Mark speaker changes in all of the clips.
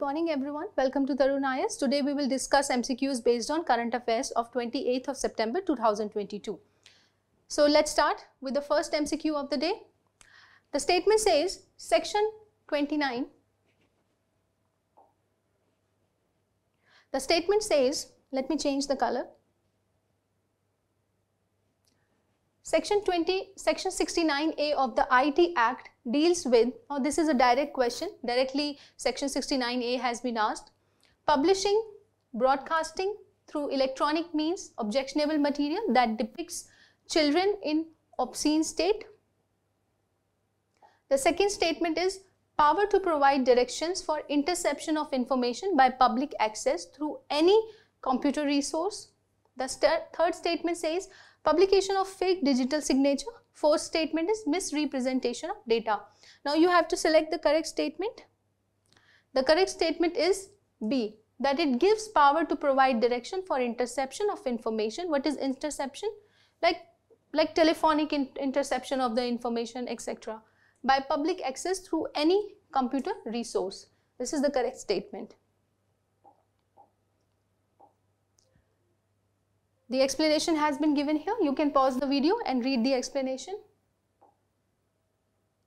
Speaker 1: morning everyone. Welcome to Tarun IAS. Today we will discuss MCQs based on current affairs of 28th of September 2022. So let's start with the first MCQ of the day. The statement says section 29. The statement says, let me change the color. Section 20, Section 69A of the IT Act deals with, now this is a direct question, directly Section 69A has been asked, publishing, broadcasting through electronic means objectionable material that depicts children in obscene state. The second statement is power to provide directions for interception of information by public access through any computer resource. The third statement says Publication of fake digital signature. Fourth statement is misrepresentation of data. Now you have to select the correct statement. The correct statement is B that it gives power to provide direction for interception of information. What is interception? Like, like telephonic in interception of the information etc. by public access through any computer resource. This is the correct statement. The explanation has been given here. You can pause the video and read the explanation.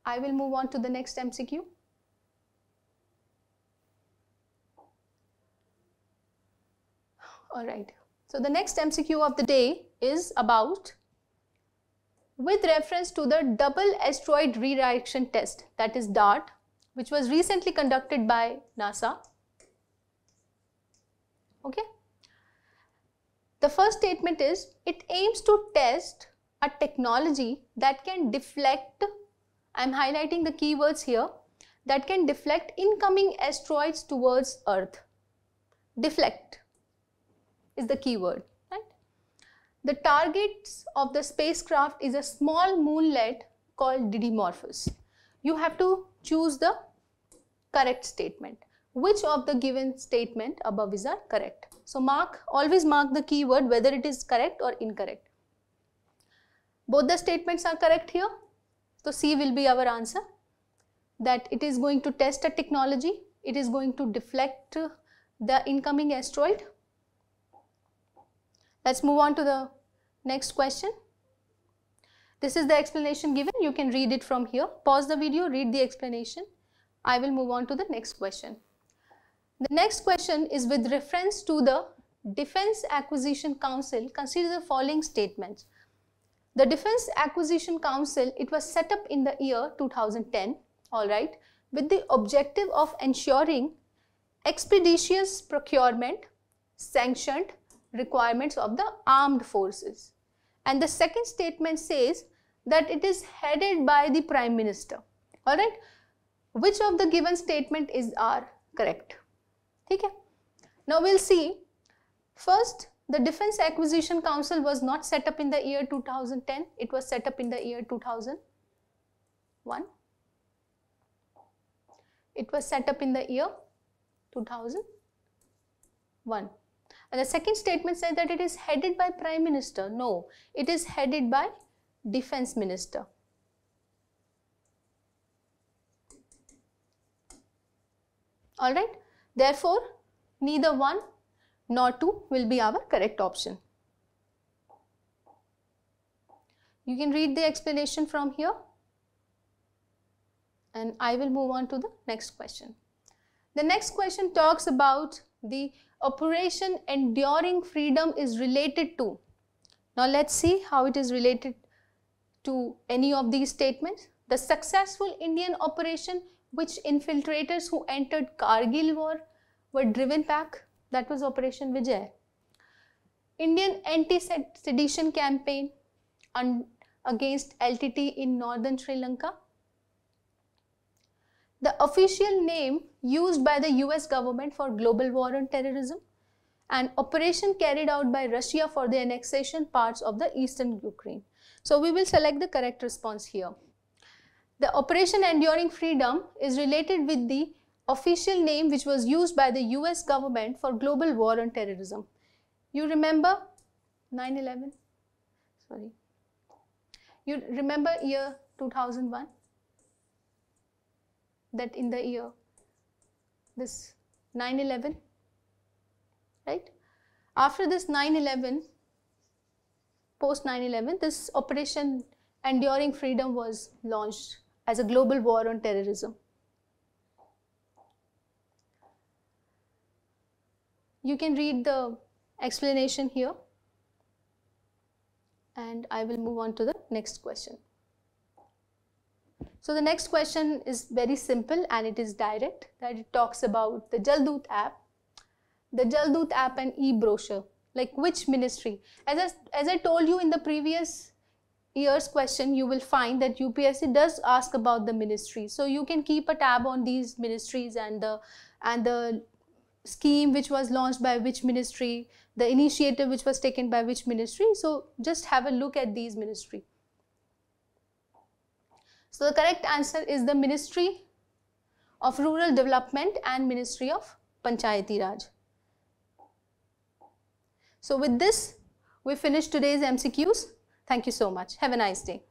Speaker 1: I will move on to the next MCQ. Alright, so the next MCQ of the day is about with reference to the double asteroid redirection test that is DART which was recently conducted by NASA. Okay. The first statement is it aims to test a technology that can deflect, I am highlighting the keywords here, that can deflect incoming asteroids towards Earth. Deflect is the keyword. Right? The targets of the spacecraft is a small moonlet called Didymorphos. You have to choose the correct statement. Which of the given statement above is are correct? So mark, always mark the keyword whether it is correct or incorrect. Both the statements are correct here. So C will be our answer that it is going to test a technology, it is going to deflect the incoming asteroid. Let's move on to the next question. This is the explanation given. You can read it from here. Pause the video, read the explanation. I will move on to the next question. The next question is with reference to the Defense Acquisition Council. Consider the following statements. The Defense Acquisition Council, it was set up in the year 2010, alright, with the objective of ensuring expeditious procurement, sanctioned requirements of the armed forces. And the second statement says that it is headed by the Prime Minister. Alright, which of the given statement is are correct? Okay. Now we'll see. First, the Defense Acquisition Council was not set up in the year 2010. It was set up in the year 2001. It was set up in the year 2001. And the second statement says that it is headed by Prime Minister. No, it is headed by Defense Minister. Alright. Therefore, neither 1 nor 2 will be our correct option. You can read the explanation from here and I will move on to the next question. The next question talks about the operation enduring freedom is related to. Now let's see how it is related to any of these statements. The successful Indian operation which infiltrators who entered Kargil war were driven back. That was Operation Vijay. Indian anti-sedition campaign and against LTT in northern Sri Lanka. The official name used by the US government for global war on terrorism and operation carried out by Russia for the annexation parts of the eastern Ukraine. So we will select the correct response here. The Operation Enduring Freedom is related with the official name which was used by the US government for global war on terrorism. You remember 9-11? Sorry. You remember year 2001? That in the year, this 9-11, right? After this 9-11, post 9-11, this Operation Enduring Freedom was launched as a global war on terrorism. You can read the explanation here and I will move on to the next question. So the next question is very simple and it is direct that it talks about the Jaldoot app, the Jaldoot app and e-brochure, like which ministry. As I, as I told you in the previous year's question, you will find that UPSC does ask about the ministry. So you can keep a tab on these ministries and the, and the scheme which was launched by which ministry, the initiative which was taken by which ministry. So just have a look at these ministry. So the correct answer is the Ministry of Rural Development and Ministry of Panchayati Raj. So with this, we finish today's MCQs. Thank you so much. Have a nice day.